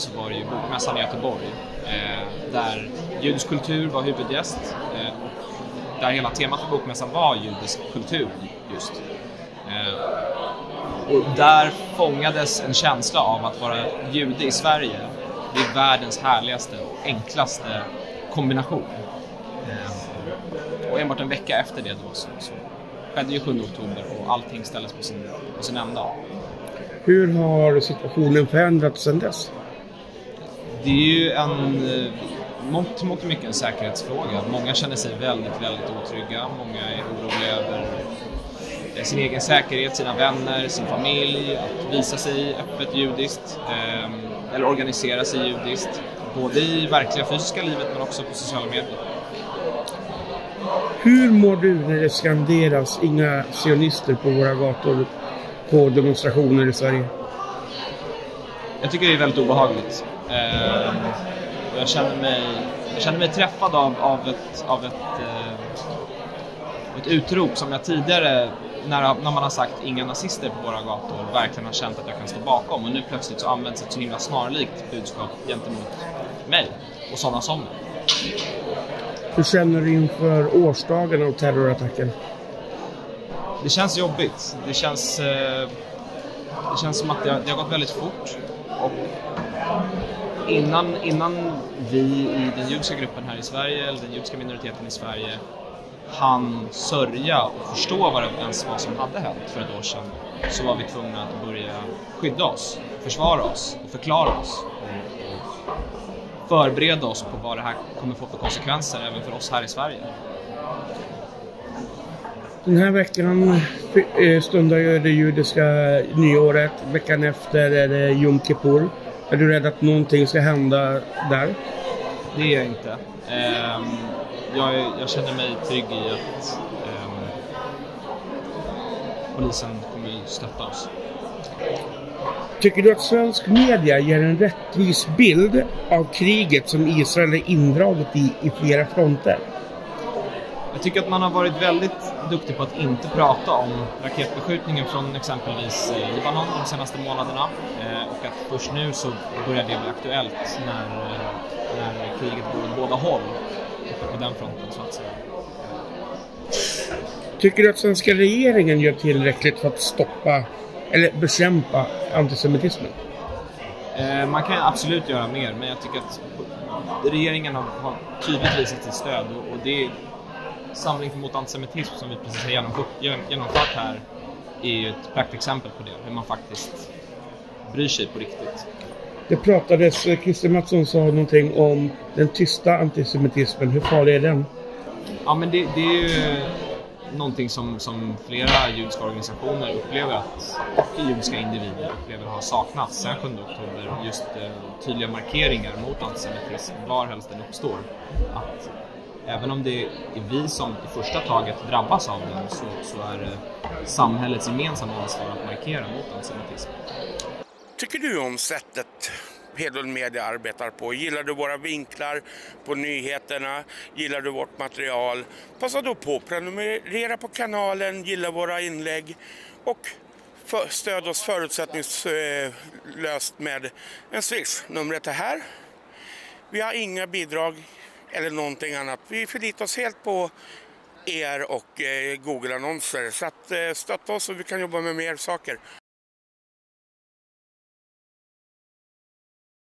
så var det ju Bokmässan i Göteborg eh, där judisk kultur var huvudgäst. Eh, där hela temat för Bokmässan var judisk kultur just. Eh, och där fångades en känsla av att vara jude i Sverige. Det är världens härligaste och enklaste kombination. Eh, och enbart en vecka efter det då så, så skedde ju 7 oktober och allting ställdes på sin, på sin ända. Hur har situationen förändrats sedan dess? Det är ju en eh, mångt och mycket en säkerhetsfråga. Många känner sig väldigt, väldigt otrygga. Många är oroliga över eh, sin egen säkerhet, sina vänner, sin familj, att visa sig öppet judiskt eh, eller organisera sig judiskt. Både i verkliga fysiska livet men också på sociala medier. Hur mår du när det skanderas inga sionister på våra gator på demonstrationer i Sverige? Jag tycker det är väldigt obehagligt. Eh, jag, känner mig, jag känner mig träffad av, av ett, av ett, eh, ett utrop som jag tidigare, när, när man har sagt inga nazister på våra gator, verkligen har känt att jag kan stå bakom. Och nu plötsligt så används ett så himla snarlikt budskap gentemot mig och sådana som mig. Hur känner du inför årsdagen av terrorattacken? Det känns jobbigt. Det känns, eh, det känns som att det har, det har gått väldigt fort. Och innan, innan vi i den judiska gruppen här i Sverige, eller den judiska minoriteten i Sverige, hann sörja och förstå vad det ens var som hade hänt för ett år sedan, så var vi tvungna att börja skydda oss, försvara oss och förklara oss. Och förbereda oss på vad det här kommer få för konsekvenser även för oss här i Sverige. Den här veckan stundar ju det judiska nyåret. Veckan efter är det Jom Kippur. Är du rädd att någonting ska hända där? Det är jag inte. Um, jag, jag, känner mig trygg i att um, polisen kommer stötta oss. Tycker du att svensk media ger en rättvis bild av kriget som Israel är indraget i, i flera fronter? Jag tycker att man har varit väldigt duktig på att inte prata om raketbeskjutningen från exempelvis eh, Libanon de senaste månaderna eh, och att först nu så börjar det bli aktuellt när, eh, när kriget går åt båda håll på den fronten så att säga. Tycker du att svenska regeringen gör tillräckligt för att stoppa eller bekämpa antisemitismen? Man kan absolut göra mer, men jag tycker att regeringen har, har tydligt visat sitt stöd och, och det Samling mot antisemitism som vi precis har genomfört här är ju ett praktexempel på det, hur man faktiskt bryr sig på riktigt. Det pratades, eh, Christer Mattsson sa någonting om den tysta antisemitismen. Hur farlig är den? Ja men det, det är ju någonting som, som flera judiska organisationer upplever att, och judiska individer upplever har saknats sedan 7 oktober. Just eh, tydliga markeringar mot antisemitism varhelst den uppstår. Att även om det är vi som i första taget drabbas av den så, så är det samhällets gemensamma ansvar att markera mot antisemitism. Tycker du om sättet Hedlund Media arbetar på. Gillar du våra vinklar på nyheterna? Gillar du vårt material? Passa då på att prenumerera på kanalen, gilla våra inlägg och stöd oss förutsättningslöst med en swish. Numret är här. Vi har inga bidrag eller någonting annat. Vi förlitar oss helt på er och eh, Google-annonser. Så att, eh, stötta oss så vi kan jobba med mer saker.